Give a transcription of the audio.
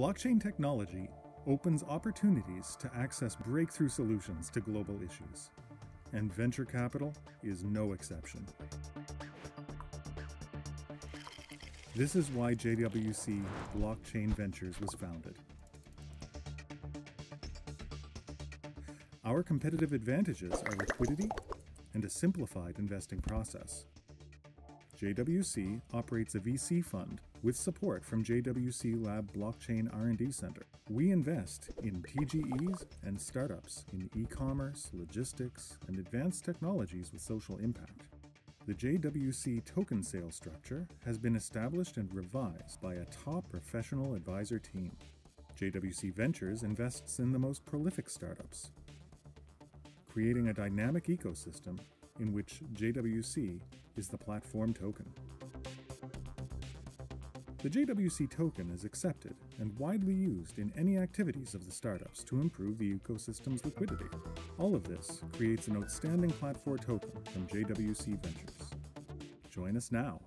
Blockchain technology opens opportunities to access breakthrough solutions to global issues, and venture capital is no exception. This is why JWC Blockchain Ventures was founded. Our competitive advantages are liquidity and a simplified investing process. JWC operates a VC fund with support from JWC Lab Blockchain R&D Center. We invest in TGEs and startups in e-commerce, logistics, and advanced technologies with social impact. The JWC token sale structure has been established and revised by a top professional advisor team. JWC Ventures invests in the most prolific startups, creating a dynamic ecosystem in which JWC is the platform token. The JWC token is accepted and widely used in any activities of the startups to improve the ecosystem's liquidity. All of this creates an outstanding platform token from JWC Ventures. Join us now